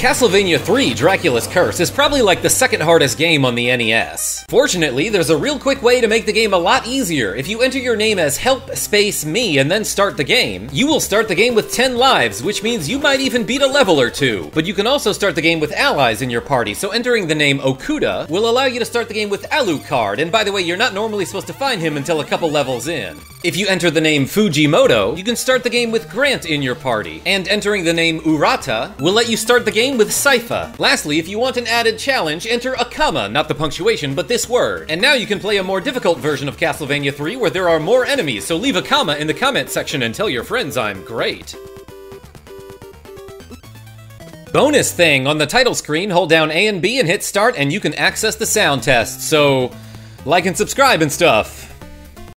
Castlevania 3 Dracula's Curse is probably like the second hardest game on the NES. Fortunately, there's a real quick way to make the game a lot easier. If you enter your name as help space me and then start the game, you will start the game with 10 lives, which means you might even beat a level or two. But you can also start the game with allies in your party, so entering the name Okuda will allow you to start the game with Alucard, and by the way, you're not normally supposed to find him until a couple levels in. If you enter the name Fujimoto, you can start the game with Grant in your party, and entering the name Urata will let you start the game with Sypha. Lastly, if you want an added challenge, enter Akama, not the punctuation, but this word. And now you can play a more difficult version of Castlevania 3 where there are more enemies, so leave a comma in the comment section and tell your friends I'm great. Bonus thing, on the title screen, hold down A and B and hit start and you can access the sound test, so like and subscribe and stuff.